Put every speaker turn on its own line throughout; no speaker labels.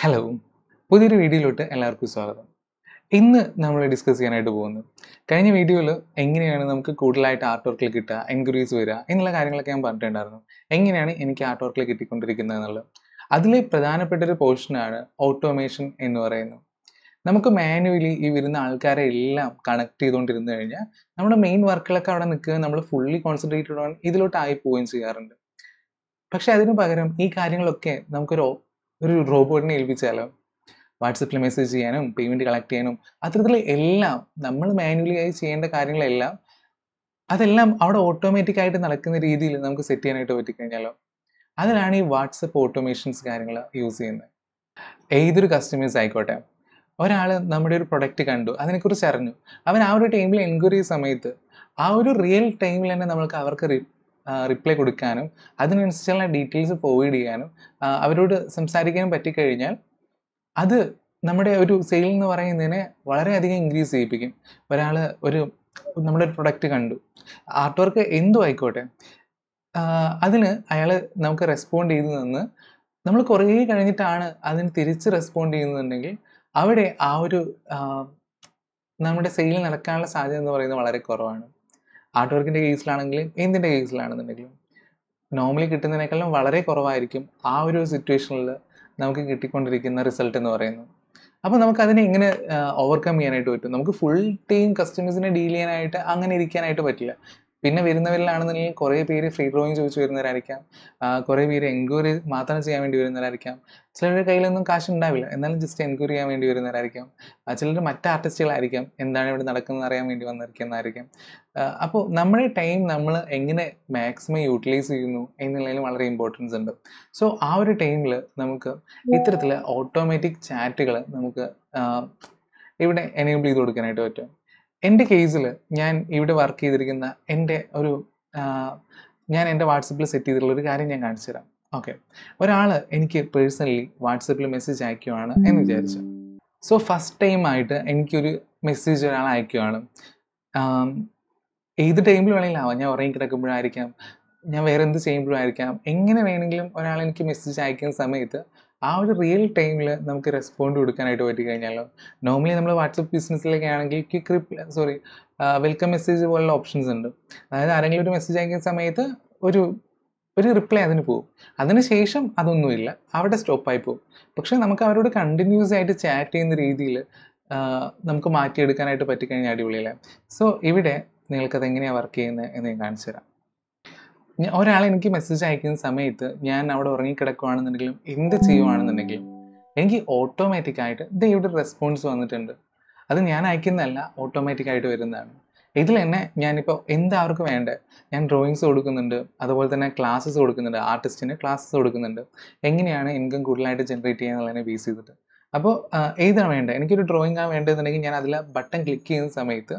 Hello പുതിയൊരു വീഡിയോയിലോട്ട് എല്ലാവർക്കും സ്വാഗതം. ഇന്ന് നമ്മൾ ഡിസ്കസ് ചെയ്യാനായിട്ട് പോകുന്നത് കഴിഞ്ഞ വീഡിയോയിൽ എങ്ങനെയാണ് നമുക്ക് കൂടുതലായിട്ട് ആർട്ട് വർക്കിൽ കിട്ടുക എൻക്വയറീസ് വരിക എന്നുള്ള കാര്യങ്ങളൊക്കെ ഞാൻ പറഞ്ഞിട്ടുണ്ടായിരുന്നു. എങ്ങനെയാണ് എനിക്ക് ആർട്ട് വർക്കിൽ കിട്ടിക്കൊണ്ടിരിക്കുന്നത് എന്നുള്ളത്. അതിലെ പ്രധാനപ്പെട്ട ഒരു പോർഷനാണ് ഓട്ടോമേഷൻ എന്ന് പറയുന്നത്. നമുക്ക് മാനുവലി ഈ വരുന്ന ആൾക്കാരെ എല്ലാം കണക്ട് ചെയ്തുകൊണ്ടിരുന്നു കഴിഞ്ഞാൽ നമ്മുടെ മെയിൻ വർക്കുകളൊക്കെ അവിടെ നിൽക്കുക നമ്മൾ ഫുള്ളി കോൺസെൻട്രേറ്റഡ് ഓൺ ഇതിലോട്ടായി പോവുകയും ചെയ്യാറുണ്ട്. പക്ഷെ അതിനു പകരം ഈ കാര്യങ്ങളൊക്കെ നമുക്കൊരു ഒരു റോബോട്ടിനെ ഏൽപ്പിച്ചാലോ? വാട്സപ്പിൽ മെസ്സേജ് ചെയ്യാനും പേയ്മെന്റ് കളക്ട് ചെയ്യാനും അത്തരത്തിലുള്ള എല്ലാം നമ്മൾ മാനുവലി ആയി ചെയ്യേണ്ട കാര്യങ്ങളെല്ലാം അതെല്ലാം അവിടെ ഓട്ടോമാറ്റിക് ആയിട്ട് നടക്കുന്ന രീതിയിൽ നമുക്ക് സെറ്റ് ചെയ്യാനായിട്ട് പറ്റിക്കഴിഞ്ഞാലോ? അതിലാണ് ഈ വാട്സപ്പ് ഓട്ടോമേഷൻസ് കാര്യങ്ങൾ യൂസ് ചെയ്യുന്നത് ഏതൊരു കസ്റ്റമേഴ്സ് ആയിക്കോട്ടെ ഒരാൾ നമ്മുടെ ഒരു പ്രൊഡക്റ്റ് കണ്ടു അതിനെക്കുറിച്ച് അറിഞ്ഞു അവൻ ആ ഒരു ടൈമിൽ എൻക്വയറി സമയത്ത് ആ ഒരു റിയൽ ടൈമിൽ തന്നെ നമ്മൾക്ക് അവർക്ക് റിപ്ലൈ കൊടുക്കാനും അതിനനുസരിച്ചുള്ള ഡീറ്റെയിൽസ് പ്രൊവൈഡ് ചെയ്യാനും അവരോട് സംസാരിക്കാനും പറ്റിക്കഴിഞ്ഞാൽ അത് നമ്മുടെ ഒരു സെയിൽ എന്ന് പറയുന്നതിനെ വളരെയധികം ഇൻക്രീസ് ചെയ്യിപ്പിക്കും. ഒരാൾ ഒരു നമ്മുടെ ഒരു പ്രൊഡക്റ്റ് കണ്ടു. ആർട്ട് വർക്ക് എന്തും ആയിക്കോട്ടെ. അതിന് അയാൾ നമുക്ക് റെസ്പോണ്ട് ചെയ്തു നിന്ന് നമ്മൾ കുറേ കഴിഞ്ഞിട്ടാണ് അതിന് തിരിച്ച് റെസ്പോണ്ട് ചെയ്യുന്നുണ്ടെങ്കിൽ അവിടെ ആ ഒരു നമ്മുടെ സെയിൽ നടക്കാനുള്ള സാധ്യത എന്ന് പറയുന്നത് വളരെ കുറവാണ്. ആർട്ട് വർക്കിന്റെ കേസിലാണെങ്കിലും എന്തിന്റെ കേസിലാണെന്നുണ്ടെങ്കിലും നോർമലി കിട്ടുന്നതിനേക്കാളും വളരെ കുറവായിരിക്കും ആ ഒരു സിറ്റുവേഷനിൽ നമുക്ക് കിട്ടിക്കൊണ്ടിരിക്കുന്ന റിസൾട്ട് എന്ന് പറയുന്നത്. അപ്പോൾ നമുക്ക് അതിനെ എങ്ങനെ ഓവർകം ചെയ്യാനായിട്ട് പറ്റും? നമുക്ക് ഫുൾ ടൈം കസ്റ്റമേഴ്സിനെ ഡീൽ ചെയ്യാനായിട്ട് അങ്ങനെ ഇരിക്കാനായിട്ട് പറ്റില്ല. പിന്നെ വരുന്നവരിലാണെന്നുണ്ടെങ്കിൽ കുറേ പേര് ഫ്രീ ഡ്രോയിങ് ചോദിച്ചു വരുന്നവരായിരിക്കാം. കുറേ പേര് എൻക്വയറി മാത്രം ചെയ്യാൻ വേണ്ടി വരുന്നവരായിരിക്കാം. ചിലരുടെ കയ്യിലൊന്നും കാശ് ഉണ്ടാവില്ല. എന്നാലും ജസ്റ്റ് എൻക്വയറി ചെയ്യാൻ വേണ്ടി വരുന്നവരായിരിക്കാം. ചിലർ മറ്റ് ആർട്ടിസ്റ്റുകളായിരിക്കാം എന്താണ് ഇവിടെ നടക്കുന്നത് അറിയാൻ വേണ്ടി വന്നിരിക്കുന്നതായിരിക്കാം അപ്പോൾ നമ്മുടെ ടൈം നമ്മൾ എങ്ങനെ മാക്സിമം യൂട്ടിലൈസ് ചെയ്യുന്നു എന്നുള്ളതിൽ വളരെ ഇമ്പോർട്ടൻസ് ഉണ്ട്. സോ ആ ഒരു ടൈമിൽ നമുക്ക് ഇത്തരത്തിൽ ഓട്ടോമാറ്റിക് ചാറ്റുകൾ നമുക്ക് ഇവിടെ എനേബിൾ ചെയ്ത് കൊടുക്കാനായിട്ട് പറ്റും. എന്റെ കേസിൽ ഞാൻ ഇവിടെ വർക്ക് ചെയ്തിരിക്കുന്ന എന്റെ ഒരു ഞാൻ എന്റെ വാട്സപ്പിൽ സെറ്റ് ചെയ്തിട്ടുള്ള ഒരു കാര്യം ഞാൻ കാണിച്ചു തരാം. ഓക്കെ ഒരാൾ എനിക്ക് പേഴ്സണലി വാട്സപ്പിൽ മെസ്സേജ് അയക്കുവാണ് എന്ന് വിചാരിച്ചു. സോ ഫസ്റ്റ് ടൈം ആയിട്ട് എനിക്കൊരു മെസ്സേജ് ഒരാൾ അയക്കുവാണ്. ഏത് ടൈമിൽ വേണമെങ്കിലും ആവാം. ഞാൻ ഉറങ്ങി കിടക്കുമ്പോഴായിരിക്കാം. ഞാൻ വേറെ എന്ത് ചെയ്യുമ്പോഴായിരിക്കാം. എങ്ങനെ വേണമെങ്കിലും ഒരാൾ എനിക്ക് മെസ്സേജ് അയക്കുന്ന സമയത്ത് ആ ഒരു റിയൽ ടൈമിൽ നമുക്ക് റെസ്പോണ്ട് കൊടുക്കാനായിട്ട് പറ്റി കഴിഞ്ഞാലോ? നോർമലി നമ്മൾ വാട്സപ്പ് ബിസിനസ്സിലൊക്കെ ആണെങ്കിൽ quick reply sorry welcome message പോലുള്ള ഓപ്ഷൻസ് ഉണ്ട്. അതായത് ആരെങ്കിലും ഒരു മെസ്സേജ് അയക്കുന്ന സമയത്ത് ഒരു ഒരു റിപ്ലൈ അതിന് പോകും അതിനുശേഷം അതൊന്നുമില്ല. അവിടെ സ്റ്റോപ്പായി പോകും പക്ഷേ നമുക്ക് അവരോട് കണ്ടിന്യൂസ് ആയിട്ട് ചാറ്റ് ചെയ്യുന്ന രീതിയിൽ നമുക്ക് മാറ്റിയെടുക്കാനായിട്ട് പറ്റിക്കഴിഞ്ഞാൽ അടിപൊളിയല്ലേ? സോ ഇവിടെ നിങ്ങൾക്കത് എങ്ങനെയാണ് വർക്ക് ചെയ്യുന്നത് എന്ന് ഞാൻ കാണിച്ചു തരാം ഒരാൾ എനിക്ക് മെസ്സേജ് അയക്കുന്ന സമയത്ത് ഞാൻ അവിടെ ഉറങ്ങിക്കിടക്കുകയാണെന്നുണ്ടെങ്കിലും എന്ത് ചെയ്യുവാണെന്നുണ്ടെങ്കിലും എനിക്ക് ഓട്ടോമാറ്റിക് ആയിട്ട് ഇവിടെ റെസ്പോൺസ് വന്നിട്ടുണ്ട്. അത് ഞാൻ അയക്കുന്നതല്ല ഓട്ടോമാറ്റിക് ആയിട്ട് വരുന്നതാണ്. ഇതിൽ തന്നെ ഞാനിപ്പോൾ എന്താ അവർക്ക് വേണ്ടത് ഞാൻ ഡ്രോയിങ്സ് കൊടുക്കുന്നുണ്ട് അതുപോലെ തന്നെ ക്ലാസ്സസ് കൊടുക്കുന്നുണ്ട് ആർട്ടിസ്റ്റിന് ക്ലാസ്സസ് കൊടുക്കുന്നുണ്ട്. എങ്ങനെയാണ് ഇൻകം കൂടുതലായിട്ട് ജനറേറ്റ് ചെയ്യാന്നുള്ളതിനെ ബേസ് ചെയ്തിട്ട്. അപ്പോൾ ഏതാണ് വേണ്ടത് എനിക്കൊരു ഡ്രോയിങ് ആണ് വേണ്ടതെന്നുണ്ടെങ്കിൽ ഞാൻ അതിൽ ബട്ടൺ ക്ലിക്ക് ചെയ്യുന്ന സമയത്ത്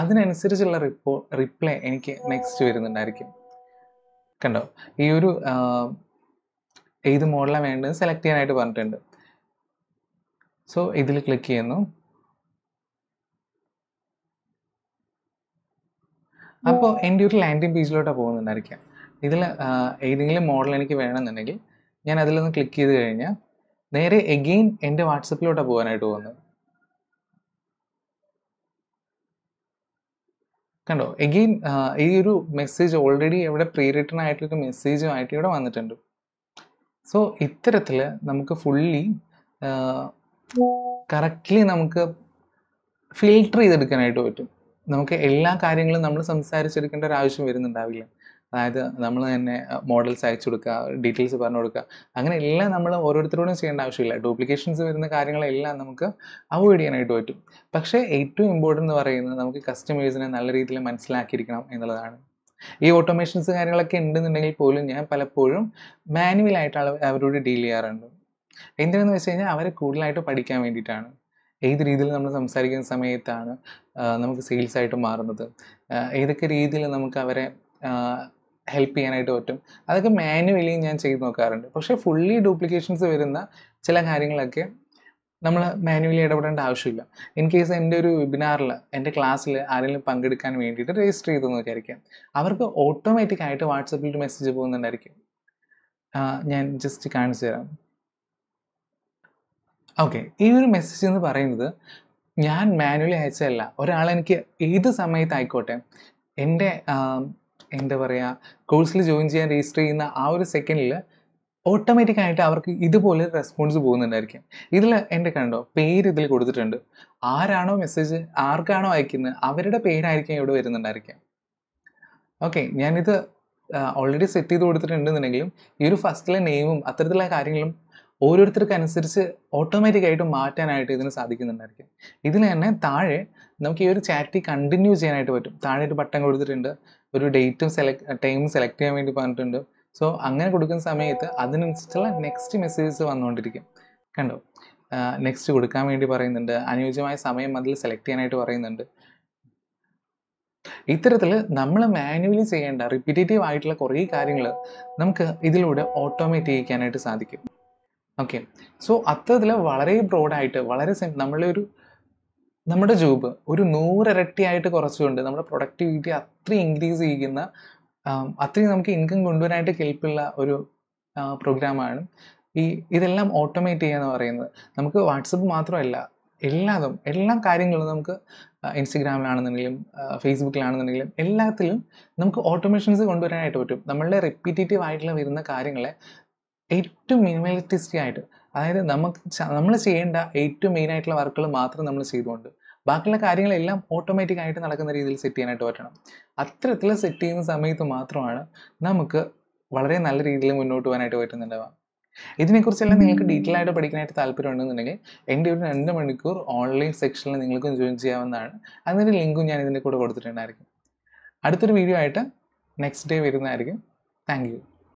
അതിനനുസരിച്ചുള്ള റിപ്പോ റിപ്ലൈ എനിക്ക് നെക്സ്റ്റ് വരുന്നുണ്ടായിരിക്കും. കണ്ടോ? ഈ ഒരു ഏത് മോഡലാണ് വേണ്ടത് സെലക്ട് ചെയ്യാനായിട്ട് പറഞ്ഞിട്ടുണ്ട്. സോ ഇതിൽ ക്ലിക്ക് ചെയ്യുന്നു. അപ്പോൾ എന്റെ ഒരു ലാൻഡിങ് പേജിലോട്ടാണ് പോകുന്നുണ്ടായിരിക്കാം ഇതിൽ ഏതെങ്കിലും മോഡൽ എനിക്ക് വേണമെന്നുണ്ടെങ്കിൽ ഞാൻ അതിലൊന്ന് ക്ലിക്ക് ചെയ്ത് കഴിഞ്ഞാൽ നേരെ എഗെയിൻ എന്റെ വാട്സപ്പിലോട്ടാണ് പോകാനായിട്ട് പോകുന്നത്. കണ്ടോ? എഗെയിൻ ഈ ഒരു മെസ്സേജ് ഓൾറെഡി ഇവിടെ പ്രീ റിട്ടേൺ ആയിട്ടൊരു മെസ്സേജുമായിട്ട് ഇവിടെ വന്നിട്ടുണ്ട്. സോ ഇത്തരത്തിൽ നമുക്ക് ഫുള്ളി കറക്റ്റ്ലി നമുക്ക് ഫിൽട്ടർ ചെയ്തെടുക്കാനായിട്ട് പറ്റും. നമുക്ക് എല്ലാ കാര്യങ്ങളും നമ്മൾ സംസാരിച്ചെടുക്കേണ്ട ഒരു ആവശ്യം വരുന്നുണ്ടാവില്ല. അതായത് നമ്മൾ തന്നെ മോഡൽസ് അയച്ചു കൊടുക്കുക ഡീറ്റെയിൽസ് പറഞ്ഞു കൊടുക്കുക. അങ്ങനെ എല്ലാം നമ്മൾ ഓരോരുത്തരോടും ചെയ്യേണ്ട ആവശ്യമില്ല. ഡ്യൂപ്ലിക്കേഷൻസ് വരുന്ന കാര്യങ്ങളെല്ലാം നമുക്ക് അവോയ്ഡ് ചെയ്യാനായിട്ട് പറ്റും. പക്ഷേ ഏറ്റവും ഇമ്പോർട്ടന്റ് എന്ന് പറയുന്നത് നമുക്ക് കസ്റ്റമേഴ്സിനെ നല്ല രീതിയിൽ മനസ്സിലാക്കിയിരിക്കണം എന്നുള്ളതാണ്. ഈ ഓട്ടോമേഷൻസ് കാര്യങ്ങളൊക്കെ ഉണ്ടെന്നുണ്ടെങ്കിൽ പോലും ഞാൻ പലപ്പോഴും മാനുവലായിട്ട് അവരോട് ഡീൽ ചെയ്യാറുണ്ട്. എന്തിനാന്ന് വെച്ച് കഴിഞ്ഞാൽ അവരെ കൂടുതലായിട്ട് പഠിക്കാൻ വേണ്ടിയിട്ടാണ്. ഏത് രീതിയിൽ നമ്മൾ സംസാരിക്കുന്ന സമയത്താണ് നമുക്ക് സെയിൽസ് ആയിട്ട് മാറുന്നത്. ഏതൊക്കെ രീതിയിൽ നമുക്ക് അവരെ ഹെൽപ്പ് ചെയ്യാനായിട്ട് പറ്റും. അതൊക്കെ മാനുവലി ഞാൻ ചെയ്ത് നോക്കാറുണ്ട്. പക്ഷേ ഫുള്ളി ഡ്യൂപ്ലിക്കേഷൻസ് വരുന്ന ചില കാര്യങ്ങളൊക്കെ നമ്മൾ മാനുവലി ഇടപെടേണ്ട ആവശ്യമില്ല. ഇൻ കേസ് എന്റെ ഒരു വെബിനാറിൽ എന്റെ ക്ലാസ്സിൽ ആരെങ്കിലും പങ്കെടുക്കാൻ വേണ്ടിയിട്ട് രജിസ്റ്റർ ചെയ്തെന്ന് വിചാരിക്കാം. അവർക്ക് ഓട്ടോമാറ്റിക് ആയിട്ട് വാട്സപ്പിൽ ഒരു മെസ്സേജ് പോകുന്നുണ്ടായിരിക്കും. ഞാൻ ജസ്റ്റ് കാണിച്ചു തരാം. ഓക്കെ ഈ ഒരു മെസ്സേജ് എന്ന് പറയുന്നത് ഞാൻ മാനുവലി അയച്ചതല്ല. ഒരാൾ എനിക്ക് ഏത് സമയത്തായിക്കോട്ടെ എന്റെ എന്താ പറയുക കോഴ്സിൽ ജോയിൻ ചെയ്യാൻ രജിസ്റ്റർ ചെയ്യുന്ന ആ ഒരു സെക്കൻഡിൽ ഓട്ടോമാറ്റിക് ആയിട്ട് അവർക്ക് ഇതുപോലെ റെസ്പോൺസ് പോകുന്നുണ്ടായിരിക്കും. ഇതിൽ എന്റെ കണ്ടോ പേര് ഇതിൽ കൊടുത്തിട്ടുണ്ട്. ആരാണോ മെസ്സേജ് ആർക്കാണോ അയക്കുന്നത് അവരുടെ പേരായിരിക്കും ഇവിടെ വരുന്നുണ്ടായിരിക്കാം ഓക്കെ ഞാനിത് ഓൾറെഡി സെറ്റ് ചെയ്ത് കൊടുത്തിട്ടുണ്ടെന്നുണ്ടെങ്കിലും ഈ ഒരു ഫസ്റ്റിലെ നെയിമും അത്തരത്തിലുള്ള കാര്യങ്ങളും ഓരോരുത്തർക്ക് അനുസരിച്ച് ഓട്ടോമാറ്റിക് ആയിട്ട് മാറ്റാനായിട്ട് ഇതിന് സാധിക്കുന്നുണ്ടായിരിക്കും. ഇതിൽ തന്നെ താഴെ നമുക്ക് ഈ ഒരു ചാറ്റി കണ്ടിന്യൂ ചെയ്യാനായിട്ട് പറ്റും. താഴെ ഒരു ബട്ടൺ കൊടുത്തിട്ടുണ്ട്. ഒരു ഡേറ്റും സെലക്ട് ടൈമും സെലക്ട് ചെയ്യാൻ വേണ്ടി പറഞ്ഞിട്ടുണ്ട്. സോ അങ്ങനെ കൊടുക്കുന്ന സമയത്ത് അതിനനുസരിച്ചുള്ള നെക്സ്റ്റ് മെസ്സേജസ് വന്നുകൊണ്ടിരിക്കും. കണ്ടോ? നെക്സ്റ്റ് കൊടുക്കാൻ വേണ്ടി പറയുന്നുണ്ട്. അനുയോജ്യമായ സമയം അതിൽ സെലക്ട് ചെയ്യാനായിട്ട് പറയുന്നുണ്ട്. ഇത്തരത്തിൽ നമ്മൾ മാനുവലി ചെയ്യേണ്ട റിപ്പീറ്റേറ്റീവ് ആയിട്ടുള്ള കുറേ കാര്യങ്ങൾ നമുക്ക് ഇതിലൂടെ ഓട്ടോമേറ്റ് ചെയ്യിക്കാനായിട്ട് സാധിക്കും. ഓക്കെ സോ അത്തരത്തിൽ വളരെ ബ്രോഡായിട്ട് വളരെ നമ്മളെ ഒരു നമ്മുടെ ജോബ് ഒരു നൂറിരട്ടിയായിട്ട് കുറച്ചുകൊണ്ട് നമ്മുടെ പ്രൊഡക്ടിവിറ്റി അത്രയും ഇൻക്രീസ് ചെയ്യുന്ന അത്രയും നമുക്ക് ഇൻകം കൊണ്ടുവരാനായിട്ട് കേൾപ്പുള്ള ഒരു പ്രോഗ്രാമാണ് ഈ ഇതെല്ലാം ഓട്ടോമേറ്റ് ചെയ്യുക എന്ന് പറയുന്നത്. നമുക്ക് വാട്സപ്പ് മാത്രമല്ല എല്ലാതും എല്ലാ കാര്യങ്ങളും നമുക്ക് ഇൻസ്റ്റഗ്രാമിലാണെന്നുണ്ടെങ്കിലും ഫേസ്ബുക്കിലാണെന്നുണ്ടെങ്കിലും എല്ലാത്തിലും നമുക്ക് ഓട്ടോമേഷൻസ് കൊണ്ടുവരാനായിട്ട് പറ്റും. നമ്മളുടെ റിപ്പീറ്റേറ്റീവ് ആയിട്ടുള്ള വരുന്ന കാര്യങ്ങളെ ഏറ്റവും മിനിമലിസ്റ്റിക് ആയിട്ട് അതായത് നമുക്ക് നമ്മൾ ചെയ്യേണ്ട ഏറ്റവും മെയിൻ ആയിട്ടുള്ള വർക്കുകൾ മാത്രം നമ്മൾ ചെയ്തുകൊണ്ട് ബാക്കിയുള്ള കാര്യങ്ങളെല്ലാം ഓട്ടോമാറ്റിക് ആയിട്ട് നടക്കുന്ന രീതിയിൽ സെറ്റ് ചെയ്യാനായിട്ട് പറ്റണം. അത്തരത്തിൽ സെറ്റ് ചെയ്യുന്ന സമയത്ത് മാത്രമാണ് നമുക്ക് വളരെ നല്ല രീതിയിൽ മുന്നോട്ട് പോകാനായിട്ട് പറ്റുന്നുണ്ടാവുക. ഇതിനെക്കുറിച്ചെല്ലാം നിങ്ങൾക്ക് ഡീറ്റെയിൽ ആയിട്ട് പഠിക്കാനായിട്ട് താല്പര്യം ഉണ്ടെന്നുണ്ടെങ്കിൽ എന്റെ ഒരു രണ്ട് മണിക്കൂർ ഓൺലൈൻ സെക്ഷനിൽ നിങ്ങൾക്ക് ജോയിൻ ചെയ്യാവുന്നതാണ്. അതിന്റെ ലിങ്കും ഞാൻ ഇതിന്റെ കൂടെ കൊടുത്തിട്ടുണ്ടായിരിക്കും. അടുത്തൊരു വീഡിയോ ആയിട്ട് നെക്സ്റ്റ് ഡേ വരുന്നതായിരിക്കും. Thank you